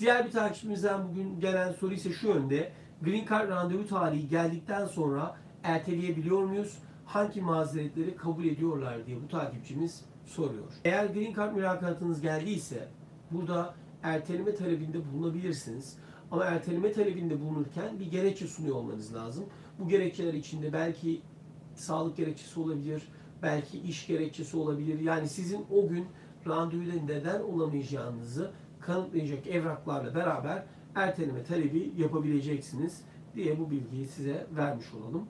Diğer bir takipçimizden bugün gelen soru ise şu yönde. Green Card randevu tarihi geldikten sonra erteleyebiliyor muyuz? Hangi mazeretleri kabul ediyorlar diye bu takipçimiz soruyor. Eğer Green Card mülakatınız geldiyse burada erteleme talebinde bulunabilirsiniz. Ama erteleme talebinde bulunurken bir gerekçe sunuyor olmanız lazım. Bu gerekçeler içinde belki sağlık gerekçesi olabilir, belki iş gerekçesi olabilir. Yani sizin o gün randevuda neden olamayacağınızı kanıtlayacak evraklarla beraber erteleme talebi yapabileceksiniz diye bu bilgiyi size vermiş olalım.